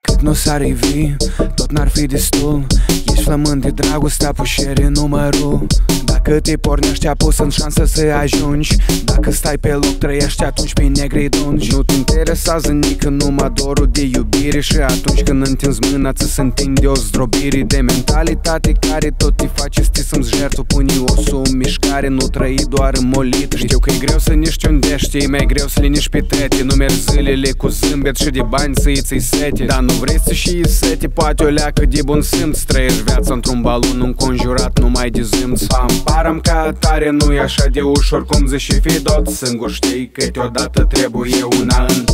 Cât nu s-ar ivi, tot n-ar fi destul. Ești flămând de dragostea pușere numărul Dacă te pornești apus în șansă să ajungi. Dacă stai pe loc trăiești atunci pe negri dungi. Nu te interesează nică numai dorul de iubire. Și atunci când întinzi mâna ți se întinde o zdrobire De mentalitate care tot te face să să-mi jertu Pune osul în mișcare, nu trăi doar în molit Știu că e greu să niști unde știi, mai greu să liniști pe tete Nu mergi zilele cu zâmbet și de bani să-i ți sete. Dar nu vrei să și sete, poate o leacă de bun simț. Trăiești viața într-un balon înconjurat numai de zâmț Pam, param ca tare, nu e așa de ușor cum zici și fi dot. Singur știi că câteodată trebuie una în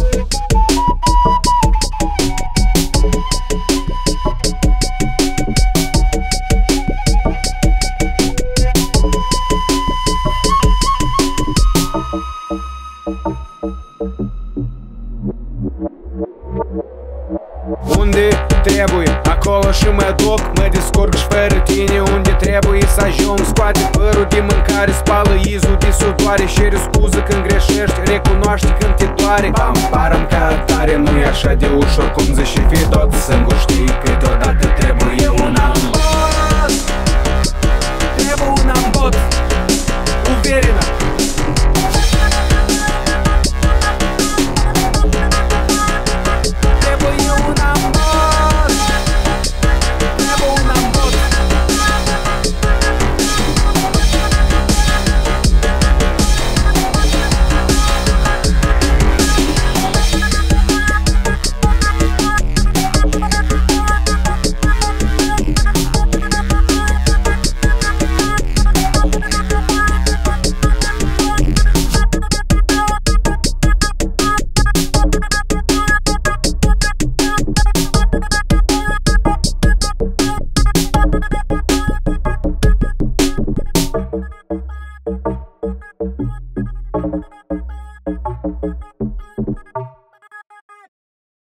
Unde trebuie, acolo și mă duc Mă descurc și fără tine. Unde trebuie să ajung Scoate părul de mâncare Spală izul de sudoare Cere scuză când greșești Recunoaște când te doare. Pam, param ca tare Nu e așa de ușor cum zici și fi